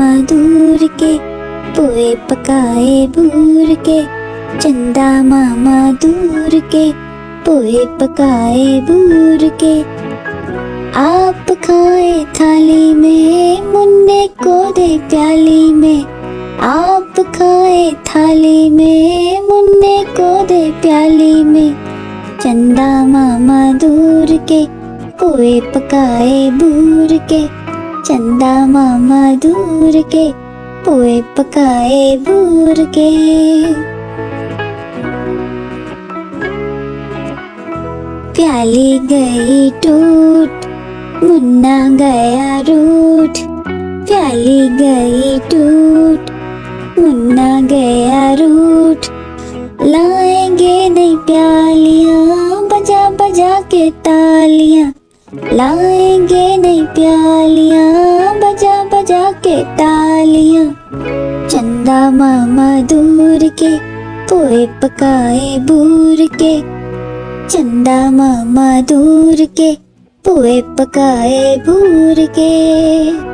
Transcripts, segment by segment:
दूर के पोए पकाए बूर के। चंदा मामा दूर के पोए पकाए बूर के। आप खाए थाली में, मुन्ने को दे प्याली में। आप खाए थाली में, मुन्ने को दे प्याली में। चंदा मामा दूर के पोए पकाए बूर के। चंदा मामा दूर के, पोए पकाए बूर के। प्याली गई टूट, मुन्ना गया रूठ। प्याली गई टूट, मुन्ना गया रूठ। लाएँगे नई प्यालियाँ बजा बजा के तालियाँ। लाएँगे नई प्यालियाँ, बजा बजा के तालियाँ। चंदा मामा दूर के पोए पकाए बूर के। चंदा मामा दूर के पोए पकाए बूर के।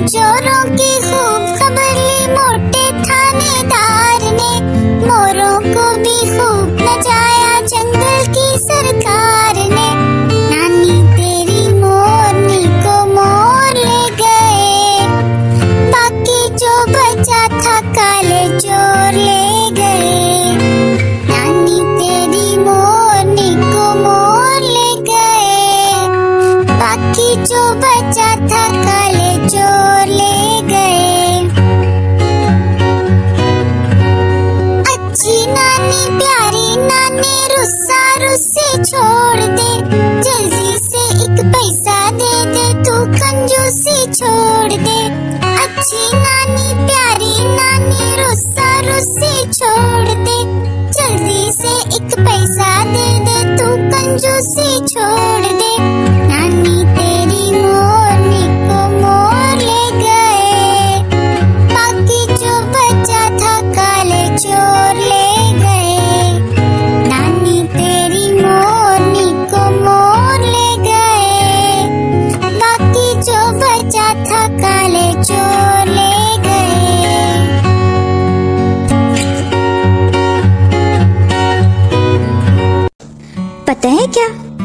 चोरों की खूब खबर ली मोटे थानेदार ने। मोरों को भी खूब नचाया जंगल की सरकार ने। नानी तेरी मोरनी को मोर ले गए। बाकी जो बचा था काले से छोड़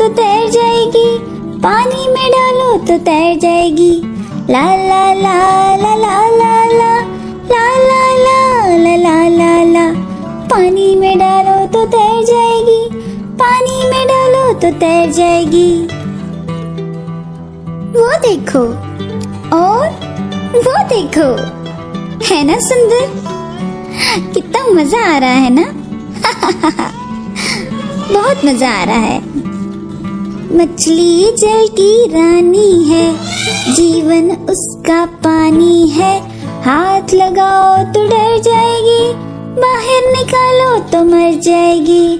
तो तैर जाएगी पानी में डालो तो तैर जाएगी ला ला ला ला ला ला ला ला ला ला ला ला ला ला पानी में डालो तो तैर जाएगी पानी में डालो तो तैर जाएगी वो देखो और वो देखो है ना सुंदर कितना मज़ा आ रहा है ना बहुत मज़ा आ रहा है मछली जल की रानी है। जीवन उसका पानी है। हाथ लगाओ तो डर जाएगी। बाहर निकालो तो मर जाएगी।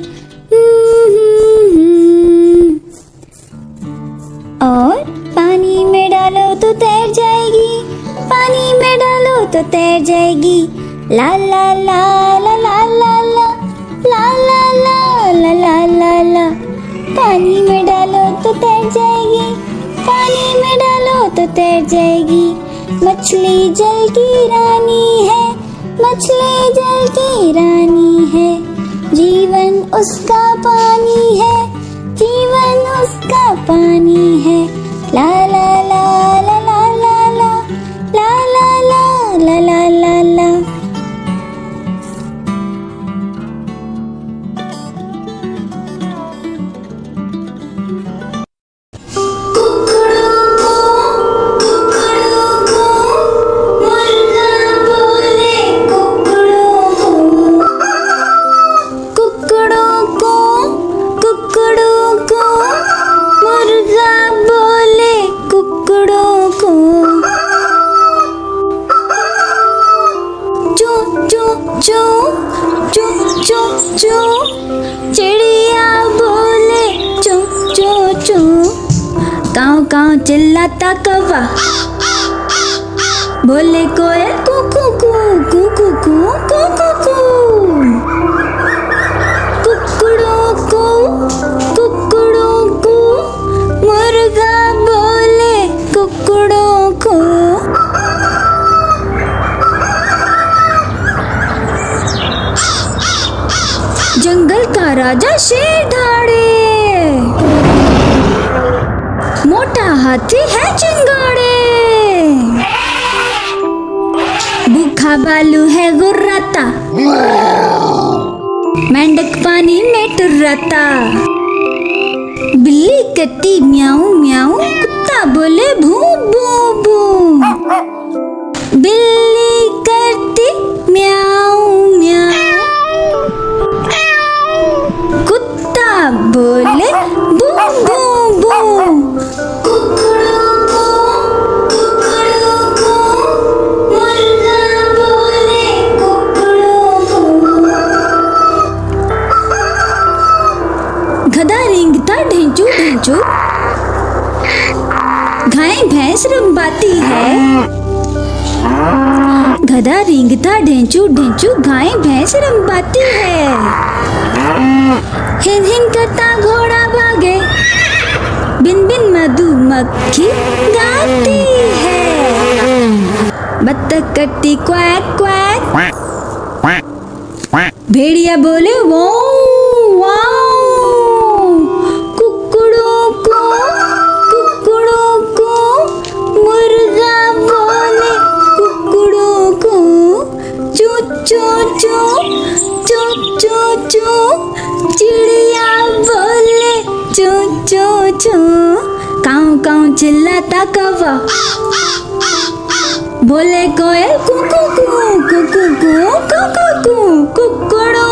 और पानी में डालो तो तैर जाएगी। पानी में डालो तो तैर जाएगी। ला ला ला ला ला ला। ला ला ला ला ला ला। तैर जाएगी। मछली जल की रानी है, मछली जल की रानी है। जीवन उसका पानी है, जीवन उसका पानी है। चिल्लाता कौवा। बोले कोयल कुकू कू कुकू कू कू कुकड़ों को मुर्गा बोले, कुकड़ों को। जंगल का राजा शेर धाड़े हाथी है चिंगाड़े। भूखा बालू है गुर्राता मेंढक पानी में टुर्राता। बिल्ली कटी म्याऊ म्याऊ, कुत्ता बोले भू भू भू। बिल्ली करती म्याऊ म्याऊ। कुत्ता बोले बू बू रंबाती है। गधा रेंगता, ढेंचू ढेंचू, गाय, भैंस रंबाती है। हिन हिन करता घोड़ा भागे। बिन बिन मधुमक्खी गाती है। बत्तख करती क्वैक क्वैक. भेड़िया बोले, वो चू चू चू चू चू चिड़िया बोले चू चू चू काऊ काऊ चिल्लाता कौवा बोले कोयल कुकू कु कुकू कु कुकू कु कुकड़ो